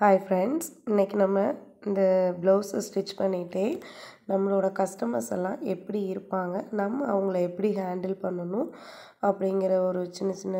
Hi friends இன்றைக்கி நம்ம இந்த ப்ளவுஸை ஸ்டிச் பண்ணிகிட்டே நம்மளோட கஸ்டமர்ஸ் எல்லாம் எப்படி இருப்பாங்க நம்ம அவங்கள எப்படி ஹேண்டில் பண்ணணும் அப்படிங்கிற ஒரு சின்ன சின்ன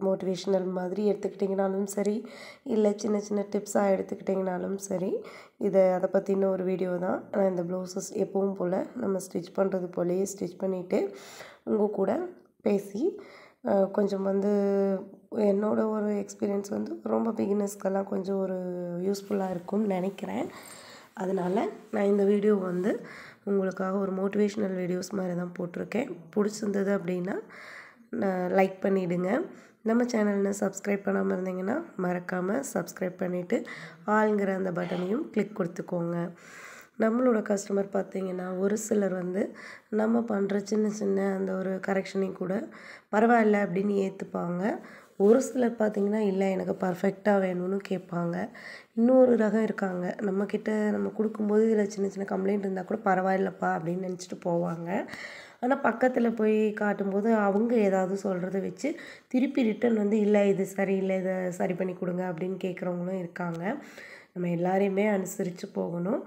மோட்டிவேஷ்னல் மாதிரி எடுத்துக்கிட்டிங்கனாலும் சரி இல்லை சின்ன சின்ன டிப்ஸாக எடுத்துக்கிட்டிங்கனாலும் சரி இதை அதை பற்றின ஒரு வீடியோ தான். நான் இந்த ப்ளவுஸஸ் எப்பவும் போல் நம்ம ஸ்டிச் பண்ணுறது போலேயே ஸ்டிச் பண்ணிவிட்டு உங்கள் கூட பேசி கொஞ்சம் வந்து என்னோட ஒரு எக்ஸ்பீரியன்ஸ் வந்து ரொம்ப பிகினர்ஸ்க்கெல்லாம் கொஞ்சம் ஒரு யூஸ்ஃபுல்லாக இருக்கும்னு நினைக்கிறேன். அதனால் நான் இந்த வீடியோ வந்து உங்களுக்காக ஒரு மோட்டிவேஷ்னல் வீடியோஸ் மாதிரி தான் போட்டிருக்கேன். பிடிச்சிருந்தது அப்படின்னா லைக் பண்ணிவிடுங்க நம்ம சேனலில் சப்ஸ்கிரைப் பண்ணாமல் இருந்தீங்கன்னா மறக்காமல் சப்ஸ்கிரைப் பண்ணிவிட்டு ஆளுங்கிற அந்த பட்டனையும் கிளிக் கொடுத்துக்கோங்க. நம்மளோட கஸ்டமர் பார்த்தீங்கன்னா ஒரு சிலர் வந்து நம்ம பண்ணுற சின்ன சின்ன அந்த ஒரு கரெக்ஷனையும் கூட பரவாயில்ல அப்படின்னு ஏற்றுப்பாங்க ஒரு சிலர் பார்த்தீங்கன்னா இல்லை எனக்கு பர்ஃபெக்டாக வேணும்னு கேட்பாங்க. இன்னொரு ரகம் இருக்காங்க. நம்மக்கிட்ட நம்ம கொடுக்கும்போது இதில் சின்ன சின்ன கம்ப்ளைண்ட் இருந்தால் கூட பரவாயில்லப்பா அப்படின்னு நினச்சிட்டு போவாங்க. ஆனால் பக்கத்தில் போய் காட்டும்போது அவங்க ஏதாவது சொல்கிறத வச்சு திருப்பி ரிட்டன் வந்து இல்லை இது சரியில்லை இதை சரி பண்ணி கொடுங்க அப்படின்னு கேட்குறவங்களும் இருக்காங்க. நம்ம எல்லாரையுமே அனுசரித்து போகணும்.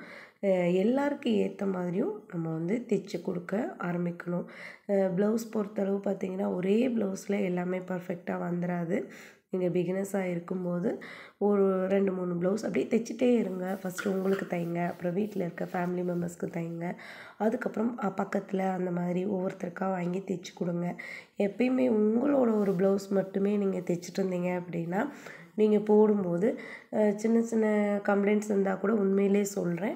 எல்லாருக்கும் ஏற்ற மாதிரியும் நம்ம வந்து தைச்சி கொடுக்க ஆரம்பிக்கணும். ப்ளவுஸ் பொறுத்தளவு பார்த்தீங்கன்னா ஒரே ப்ளவுஸில் எல்லாமே பர்ஃபெக்டாக வந்துடாது நீங்கள் பிகினஸாக இருக்கும்போது ஒரு ரெண்டு மூணு ப்ளவுஸ் அப்படியே தைச்சிட்டே இருங்க. ஃபஸ்ட்டு உங்களுக்கு தைங்க அப்புறம் வீட்டில் இருக்க ஃபேமிலி மெம்பர்ஸ்க்கு தைங்க. அதுக்கப்புறம் பக்கத்தில் அந்த மாதிரி ஒவ்வொருத்தருக்காக வாங்கி தைச்சி கொடுங்க. எப்பயுமே உங்களோட ஒரு ப்ளவுஸ் மட்டுமே நீங்கள் தைச்சிட்டு இருந்தீங்க அப்படின்னா நீங்கள் போடும்போது சின்ன சின்ன கம்ப்ளைண்ட்ஸ் இருந்தால் கூட உண்மையிலே சொல்கிறேன்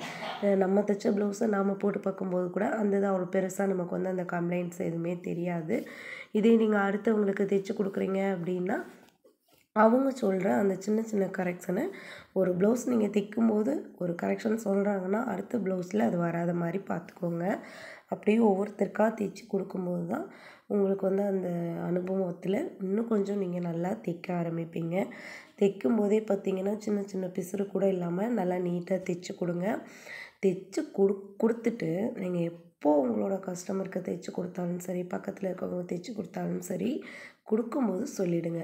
நம்ம தைச்ச ப்ளவுஸை நாம் போட்டு பார்க்கும்போது கூட அந்த இது அவ்வளோ பெருசாக நமக்கு வந்து அந்த கம்ப்ளைண்ட்ஸ் எதுவுமே தெரியாது. இதே நீங்கள் அடுத்தவங்களுக்கு தைச்சி கொடுக்குறீங்க அப்படின்னா அவங்க சொல்கிற அந்த சின்ன சின்ன கரெக்ஷனை ஒரு ப்ளவுஸ் நீங்கள் தைக்கும்போது ஒரு கரெக்ஷன் சொல்கிறாங்கன்னா அடுத்த ப்ளவுஸில் அது வராத மாதிரி பார்த்துக்கோங்க. அப்படியே ஒவ்வொருத்தருக்காக தைச்சி கொடுக்கும்போது தான் உங்களுக்கு வந்து அந்த அனுபவத்தில் இன்னும் கொஞ்சம் நீங்கள் நல்லா தைக்க ஆரம்பிப்பீங்க. தைக்கும் போதே பார்த்தீங்கன்னா சின்ன சின்ன பிசுறு கூட இல்லாமல் நல்லா நீட்டாக தைச்சி கொடுங்க. தைச்சி கொடு கொடுத்துட்டு நீங்கள் எப்போது உங்களோட கஸ்டமருக்கு தைச்சி கொடுத்தாலும் சரி பக்கத்தில் இருக்கவங்க தைச்சி கொடுத்தாலும் சரி கொடுக்கும்போது சொல்லிவிடுங்க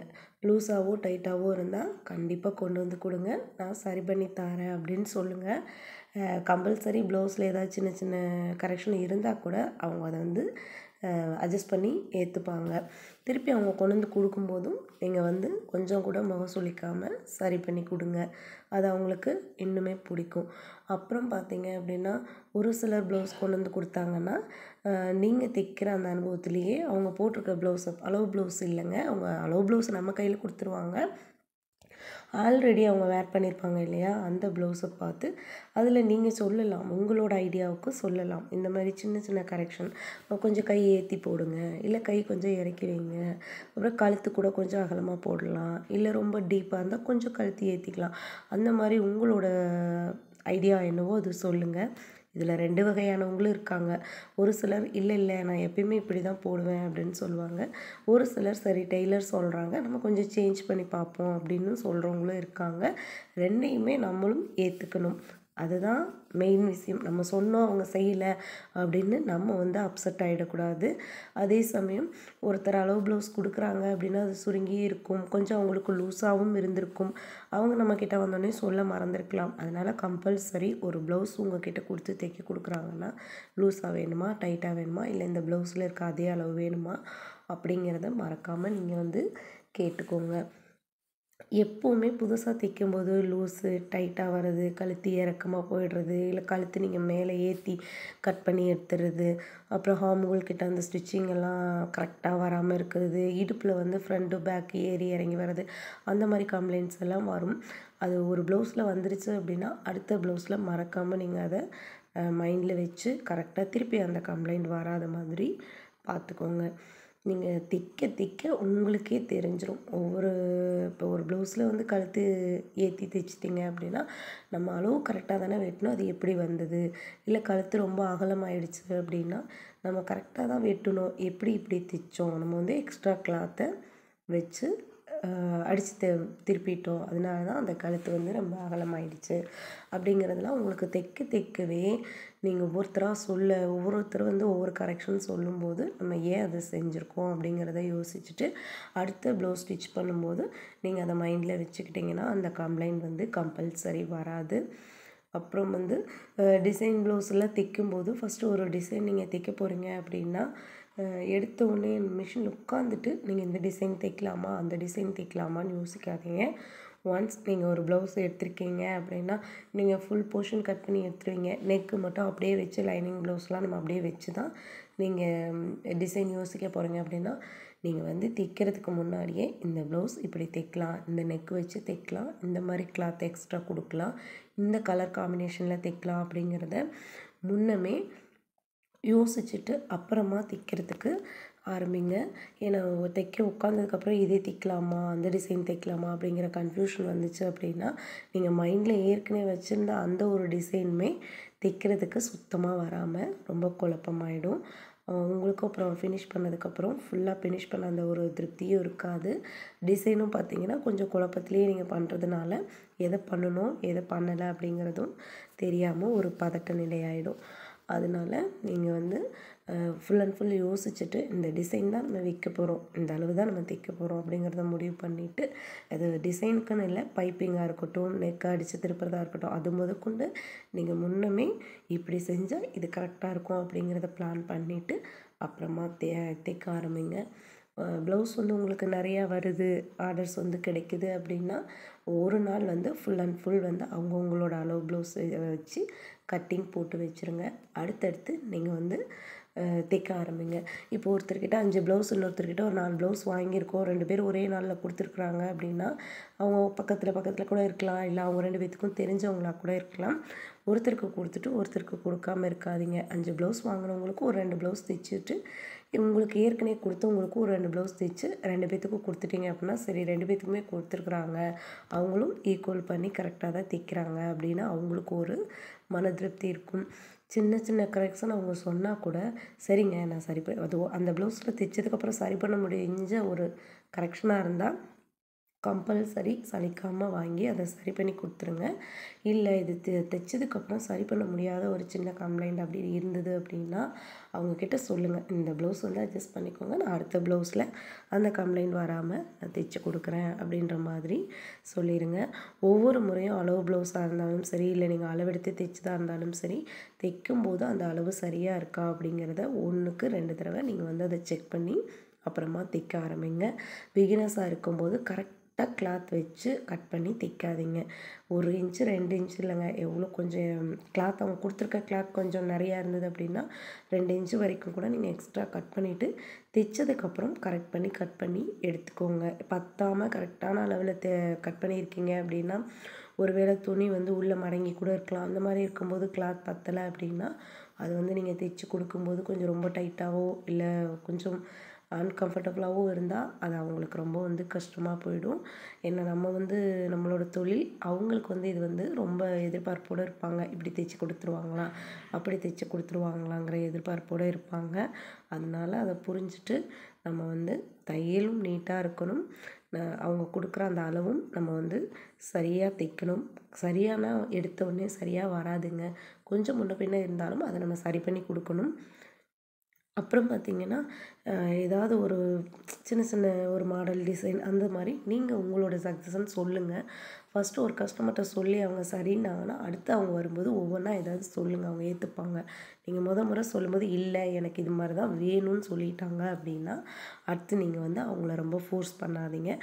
லூஸாகவோ டைட்டாகவோ இருந்தால் கண்டிப்பாக கொண்டு வந்து கொடுங்க. நான் சரி பண்ணி தரேன் அப்படின்னு சொல்லுங்கள் கம்பல்சரி ப்ளவுஸில் ஏதாவது சின்ன சின்ன கரெக்ஷன் இருந்தால் கூட அவங்க அதை வந்து அட்ஜஸ்ட் பண்ணி ஏற்றுப்பாங்க திருப்பி அவங்க கொண்டு வந்து கொடுக்கும்போதும் நீங்கள் வந்து கொஞ்சம் கூட முகம் சுளிக்காமல் சரி பண்ணி கொடுங்க. அது அவங்களுக்கு இன்னுமே பிடிக்கும். அப்புறம் பார்த்தீங்க அப்படின்னா ஒரு சிலர் ப்ளவுஸ் கொண்டு வந்து கொடுத்தாங்கன்னா நீங்கள் தைக்கிற அந்த அனுபவத்துலேயே அவங்க போட்டிருக்க ப்ளவுஸ் அளவு ப்ளவுஸ் இல்லைங்க. அவங்க அளவு ப்ளவுஸ் நம்ம கையில் கொடுத்துருவாங்க. ஆல்ரெடி அவங்க வேர் பண்ணியிருப்பாங்க இல்லையா? அந்த ப்ளவுஸை பார்த்து அதில் நீங்கள் சொல்லலாம். உங்களோட ஐடியாவுக்கு சொல்லலாம். இந்த மாதிரி சின்ன சின்ன கரெக்ஷன் கொஞ்சம் கை ஏற்றி போடுங்க. இல்லை கை கொஞ்சம் இறக்கி வைங்க. அப்புறம் கழுத்து கூட கொஞ்சம் அகலமாக போடலாம். இல்லை ரொம்ப டீப்பாக இருந்தால் கொஞ்சம் கழுத்து ஏற்றிக்கலாம் அந்த மாதிரி உங்களோட ஐடியா என்னவோ அது சொல்லுங்கள் இதில் ரெண்டு வகையானவங்களும் இருக்காங்க. ஒரு சிலர் இல்லை இல்லை நான் எப்பயுமே இப்படி தான் போடுவேன் அப்படின்னு சொல்லுவாங்க. ஒரு சிலர் சரி டெய்லர் சொல்கிறாங்க நம்ம கொஞ்சம் சேஞ்ச் பண்ணி பார்ப்போம் அப்படின்னு சொல்கிறவங்களும் இருக்காங்க. ரெண்டையுமே நம்மளும் ஏற்றுக்கணும் அதுதான் மெயின் விஷயம். நம்ம சொன்னோம் அவங்க செய்யலை அப்படின்னு நம்ம வந்து அப்செட் ஆகிடக்கூடாது அதே சமயம் ஒருத்தர் அளவு ப்ளவுஸ் கொடுக்குறாங்க அப்படின்னா அது சுருங்கி இருக்கும். கொஞ்சம் அவங்களுக்கு லூஸாகவும் இருந்திருக்கும். அவங்க நம்மக்கிட்ட வந்தோடனே சொல்ல மறந்துருக்கலாம். அதனால் கம்பல்சரி ஒரு ப்ளவுஸ் உங்ககிட்ட கொடுத்து தைக்க கொடுக்குறாங்கன்னா லூஸாக வேணுமா டைட்டாக வேணுமா இல்லை இந்த ப்ளவுஸில் இருக்க அதே அளவு வேணுமா அப்படிங்கிறத மறக்காமல் நீங்கள் வந்து கேட்டுக்கோங்க. எப்போவுமே புதுசாக தைக்கும்போது லூஸு டைட்டாக வர்றது கழுத்து இறக்கமாக போயிடுறது இல்லை கழுத்து நீங்கள் மேலே ஏற்றி கட் பண்ணி எடுத்துடுறது அப்புறம் ஹார்மோல் கிட்ட அந்த ஸ்டிச்சிங் எல்லாம் கரெக்டாக வராமல் இருக்கிறது இடுப்பில் வந்து ஃப்ரண்ட்டு பேக் ஏறி இறங்கி வர்றது அந்த மாதிரி கம்ப்ளைண்ட்ஸ் எல்லாம் வரும். அது ஒரு ப்ளவுஸில் வந்துருச்சு அப்படின்னா அடுத்த ப்ளவுஸில் மறக்காமல் நீங்கள் அதை மைண்டில் வச்சு கரெக்டாக திருப்பி அந்த கம்ப்ளைண்ட் வராத மாதிரி பார்த்துக்கோங்க. நீங்கள் தைக்க திக்க உங்களுக்கே தெரிஞ்சிடும் ஒவ்வொரு ஒரு ப்ளவுஸில் வந்து கழுத்து ஏற்றி தைச்சிட்டிங்க அப்படின்னா நம்ம அளவு கரெக்டாக தானே வெட்டணும். அது எப்படி வந்தது? இல்லை கழுத்து ரொம்ப அகலமாயிடுச்சு அப்படின்னா நம்ம கரெக்டாக தான் வெட்டணும். எப்படி இப்படி தைச்சோம்? நம்ம வந்து எக்ஸ்ட்ரா கிளாத்தை வச்சு அடித்து தி திருப்பிட்டோம். அதனால தான் அந்த கழுத்து வந்து ரொம்ப அகலமாயிடுச்சு. அப்படிங்கிறதெல்லாம் உங்களுக்கு தைக்க தைக்கவே நீங்கள் ஒவ்வொருத்தராக சொல்ல ஒவ்வொருத்தர் வந்து ஒவ்வொரு கரெக்ஷன் சொல்லும்போது நம்ம ஏன் அதை செஞ்சுருக்கோம் அப்படிங்கிறத யோசிச்சுட்டு அடுத்த ப்ளவுஸ் ஸ்டிச் பண்ணும்போது நீங்கள் அதை மைண்டில் வச்சுக்கிட்டிங்கன்னா அந்த கம்ப்ளைண்ட் வந்து கம்பல்சரி வராது. அப்புறம் வந்து டிசைன் ப்ளவுஸ்லாம் தைக்கும்போது ஃபஸ்ட்டு ஒரு டிசைன் நீங்கள் தைக்க போகிறீங்க அப்படின்னா எடுத்த உடனே மிஷின் உட்காந்துட்டு நீங்கள் இந்த டிசைன் தைக்கலாமா அந்த டிசைன் தைக்கலாமான்னு யோசிக்காதீங்க. ஒன்ஸ் நீங்கள் ஒரு ப்ளவுஸ் எடுத்திருக்கீங்க அப்படின்னா நீங்கள் ஃபுல் போர்ஷன் கட் பண்ணி எடுத்துருவீங்க. நெக்கு மட்டும் அப்படியே வச்சு லைனிங் ப்ளவுஸ்லாம் நம்ம அப்படியே வச்சு தான் நீங்கள் டிசைன் யோசிக்க போகிறீங்க அப்படின்னா நீங்கள் வந்து தைக்கிறதுக்கு முன்னாடியே இந்த ப்ளவுஸ் இப்படி தைக்கலாம் இந்த நெக் வச்சு தைக்கலாம் இந்த மாதிரி கிளாத் எக்ஸ்ட்ரா கொடுக்கலாம். இந்த கலர் காம்பினேஷனில் தைக்கலாம் அப்படிங்கிறத முன்னமே யோசிச்சுட்டு அப்புறமா தைக்கிறதுக்கு ஆரம்பிங்க. ஏன்னா தைக்க உட்காந்ததுக்கப்புறம் இதே தைக்கலாமா? அந்த டிசைன் தைக்கலாமா? அப்படிங்கிற கன்ஃபியூஷன் வந்துச்சு அப்படின்னா நீங்கள் மைண்டில் ஏற்கனவே வச்சுருந்த அந்த ஒரு டிசைனுமே தைக்கிறதுக்கு சுத்தமாக வராமல் ரொம்ப குழப்பமாயிடும். உங்களுக்கும் அப்புறம் ஃபினிஷ் பண்ணதுக்கப்புறம் ஃபுல்லாக ஃபினிஷ் பண்ண அந்த ஒரு திருப்தியும் இருக்காது. டிசைனும் பார்த்தீங்கன்னா கொஞ்சம் குழப்பத்துலேயே நீங்கள் பண்ணுறதுனால எதை பண்ணணும் எதை பண்ணலை அப்படிங்கிறதும் தெரியாமல் ஒரு பதட்ட நிலையாயிடும். அதனால நீங்கள் வந்து ஃபுல் அண்ட் ஃபுல் யோசிச்சுட்டு இந்த டிசைன் தான் நம்ம வைக்க போகிறோம் இந்த அளவு தான் நம்ம தைக்க போகிறோம் அப்படிங்கிறத முடிவு பண்ணிவிட்டு அது டிசைனுக்குன்னு இல்லை பைப்பிங்காக இருக்கட்டும் நெக் அடித்து திருப்புறதா இருக்கட்டும் அது முதற்கொண்டு நீங்கள் முன்னமே இப்படி செஞ்சால் இது கரெக்டாக இருக்கும் அப்படிங்கிறத பிளான் பண்ணிவிட்டு அப்புறமா தே தைக்க ஆரம்பிங்க. ப்ளவுஸ் வந்து உங்களுக்கு நிறையா வருது ஆர்டர்ஸ் வந்து கிடைக்குது அப்படின்னா ஒரு நாள் வந்து ஃபுல் அண்ட் ஃபுல் வந்து அவங்கவுங்களோட அளவு ப்ளவுஸ் வச்சு கட்டிங் போட்டு வச்சுருங்க. அடுத்தடுத்து நீங்கள் வந்து தைக்க ஆரம்பிங்க. இப்போ ஒருத்தர்கிட்ட அஞ்சு ப்ளவுஸ் இன்னொருத்தர்கிட்ட ஒரு நாலு ப்ளவுஸ் வாங்கியிருக்கோம் ரெண்டு பேர் ஒரே நாளில் கொடுத்துருக்குறாங்க அப்படின்னா அவங்க பக்கத்தில் பக்கத்தில் கூட இருக்கலாம் இல்லை அவங்க ரெண்டு பேத்துக்கும் தெரிஞ்சவங்களா கூட இருக்கலாம். ஒருத்தருக்கு கொடுத்துட்டு ஒருத்தருக்கு கொடுக்காம இருக்காதீங்க. அஞ்சு ப்ளவுஸ் வாங்கினவங்களுக்கு ஒரு ரெண்டு ப்ளவுஸ் தைச்சிட்டு உங்களுக்கு ஏற்கனவே கொடுத்தவங்களுக்கு ஒரு ரெண்டு ப்ளவுஸ் தைச்சு ரெண்டு பேத்துக்கும் கொடுத்துட்டீங்க அப்படின்னா சரி ரெண்டு பேத்துக்குமே கொடுத்துருக்குறாங்க. அவங்களும் ஈக்குவல் பண்ணி கரெக்டாக தான் தைக்கிறாங்க அப்படின்னா அவங்களுக்கு ஒரு மன திருப்தி இருக்கும். சின்ன சின்ன கரெக்ஷன் அவங்க சொன்னால் கூட சரிங்க நான் சரி பண்ணி அது அந்த ப்ளவுஸில் தைச்சதுக்கப்புறம் சரி பண்ண முடிஞ்ச ஒரு கரெக்ஷனாக இருந்தால் கம்பல்சரி சலிக்காமல் வாங்கி அதை சரி பண்ணி கொடுத்துருங்க. இல்லை இது தை தைச்சதுக்கப்புறம் சரி பண்ண முடியாத ஒரு சின்ன கம்ப்ளைண்ட் அப்படி இருந்தது அப்படின்னா அவங்கக்கிட்ட சொல்லுங்கள் இந்த ப்ளவுஸ் வந்து அட்ஜஸ்ட் பண்ணிக்கோங்க. நான் அடுத்த ப்ளவுஸில் அந்த கம்ப்ளைண்ட் வராமல் நான் தைச்சி கொடுக்குறேன் அப்படின்ற மாதிரி சொல்லிடுங்க ஒவ்வொரு முறையும் அளவு ப்ளவுஸாக இருந்தாலும் சரி இல்லை நீங்கள் அளவெடுத்து தைச்சதாக இருந்தாலும் சரி தைக்கும்போது அந்த அளவு சரியாக இருக்கா அப்படிங்கிறத ஒன்றுக்கு ரெண்டு தடவை நீங்கள் வந்து அதை செக் பண்ணி அப்புறமா தைக்க ஆரம்பிங்க. பிகினர்ஸாக இருக்கும்போது கரெக்டாக கிளாத் வச்சு கட் பண்ணி தைக்காதீங்க. ஒரு இன்ச்சு ரெண்டு இன்ச்சு இல்லைங்க. எவ்வளோ கொஞ்சம் கிளாத் அவங்க கொடுத்துருக்க கிளாத் கொஞ்சம் நிறையா இருந்தது அப்படின்னா ரெண்டு இன்ச்சு வரைக்கும் கூட நீங்கள் எக்ஸ்ட்ரா கட் பண்ணிவிட்டு தைச்சதுக்கப்புறம் கரெக்ட் பண்ணி கட் பண்ணி எடுத்துக்கோங்க. பத்தாமல் கரெக்டான அளவில் தே கட் பண்ணியிருக்கீங்க அப்படின்னா ஒருவேளை துணி வந்து உள்ளே மடங்கி கூட இருக்கலாம். அந்த மாதிரி இருக்கும்போது கிளாத் பத்தலை அப்படின்னா அது வந்து நீங்கள் தைச்சி கொடுக்கும்போது கொஞ்சம் ரொம்ப டைட்டாகவோ இல்லை கொஞ்சம் அன்கம்ஃபர்டபுளாகவும் இருந்தால் அது அவங்களுக்கு ரொம்ப வந்து கஷ்டமாக போயிடும். ஏன்னா நம்ம வந்து நம்மளோட தொழில் அவங்களுக்கு வந்து இது வந்து ரொம்ப எதிர்பார்ப்போடு இருப்பாங்க. இப்படி தைச்சி கொடுத்துருவாங்களா? அப்படி தைச்சி கொடுத்துருவாங்களாங்கிற எதிர்பார்ப்போடு இருப்பாங்க. அதனால அதை புரிஞ்சுட்டு நம்ம வந்து தையலும் நீட்டாக இருக்கணும். அவங்க கொடுக்குற அந்த அளவும் நம்ம வந்து சரியாக தைக்கணும். சரியான எடுத்த உடனே சரியாக வராதுங்க. கொஞ்சம் முன்ன பின்ன இருந்தாலும் அதை நம்ம சரி பண்ணி கொடுக்கணும். அப்புறம் பார்த்தீங்கன்னா ஏதாவது ஒரு சின்ன சின்ன ஒரு மாடல் டிசைன் அந்த மாதிரி நீங்கள் உங்களோட சக்ஸஸ்ன்னு சொல்லுங்கள் ஃபஸ்ட்டு ஒரு கஸ்டமர்கிட்ட சொல்லி அவங்க சரின்னாங்கன்னா அடுத்து அவங்க வரும்போது ஒவ்வொன்றா ஏதாவது சொல்லுங்கள் அவங்க ஏற்றுப்பாங்க நீங்கள் முத முறை சொல்லும்போது இல்லை எனக்கு இது மாதிரி தான் வேணும்னு சொல்லிட்டாங்க அப்படின்னா அடுத்து நீங்கள் வந்து அவங்கள ரொம்ப ஃபோர்ஸ் பண்ணாதீங்க.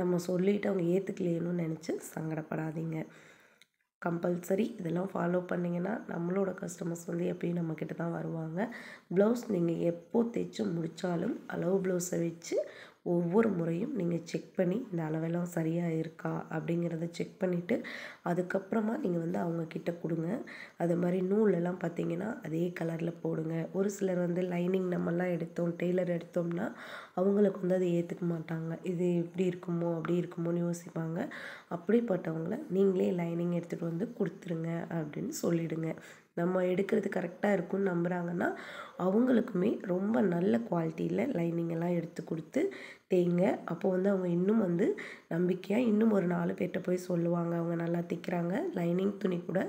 நம்ம சொல்லிவிட்டு அவங்க ஏற்றுக்கலையேன்னு நினச்சி சங்கடப்படாதீங்க. கம்பல்சரி இதெல்லாம் ஃபாலோ பண்ணிங்கன்னா நம்மளோட கஸ்டமர்ஸ் வந்து எப்பயும் நம்மக்கிட்ட தான் வருவாங்க. ப்ளவுஸ் நீங்கள் எப்போது தைச்சு முடித்தாலும் அளவு ப்ளவுஸை வச்சு ஒவ்வொரு முறையும் நீங்கள் செக் பண்ணி இந்த அளவெல்லாம் சரியாக இருக்கா? அப்படிங்கிறத செக் பண்ணிவிட்டு அதுக்கப்புறமா நீங்கள் வந்து அவங்கக்கிட்ட கொடுங்க. அது மாதிரி நூலெல்லாம் பார்த்தீங்கன்னா அதே கலரில் போடுங்க. ஒரு சிலர் வந்து லைனிங் நம்மலாம் எடுத்தோம் டெய்லர் எடுத்தோம்னா அவங்களுக்கு வந்து அதை ஏற்றுக்க மாட்டாங்க. இது இப்படி இருக்குமோ அப்படி இருக்குமோன்னு யோசிப்பாங்க. அப்படிப்பட்டவங்கள நீங்களே லைனிங் எடுத்துகிட்டு வந்து கொடுத்துருங்க அப்படின்னு சொல்லிவிடுங்க நம்ம எடுக்கிறது கரெக்டாக இருக்கும்னு நம்புகிறாங்கன்னா அவங்களுக்குமே ரொம்ப நல்ல குவாலிட்டியில் லைனிங் எல்லாம் எடுத்து கொடுத்து தேய்ங்க. அப்போ வந்து அவங்க இன்னும் வந்து நம்பிக்கையாக இன்னும் ஒரு நாலு பேர்கிட்ட போய் சொல்லுவாங்க. அவங்க நல்லா தைக்கிறாங்க லைனிங் துணி கூட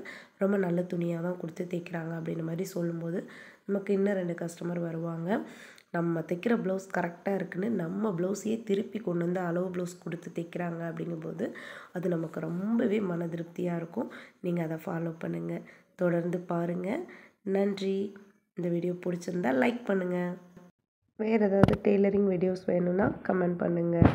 ரொம்ப நல்ல துணியாக தான் கொடுத்து தைக்கிறாங்க அப்படின்ற மாதிரி சொல்லும்போது நமக்கு இன்னும் ரெண்டு கஸ்டமர் வருவாங்க. நம்ம தைக்கிற ப்ளவுஸ் கரெக்டாக இருக்குன்னு நம்ம ப்ளவுஸையே திருப்பி கொண்டு வந்து அளவு ப்ளவுஸ் கொடுத்து தைக்கிறாங்க அப்படிங்கும்போது அது நமக்கு ரொம்பவே மன திருப்தியாக இருக்கும். நீங்கள் அதை ஃபாலோ பண்ணுங்கள் தொடர்ந்து பாருங்கள் நன்றி. இந்த வீடியோ பிடிச்சிருந்தா லைக் பண்ணுங்கள் வேறு ஏதாவது டெய்லரிங் வீடியோஸ் வேணும்னா கமெண்ட் பண்ணுங்கள்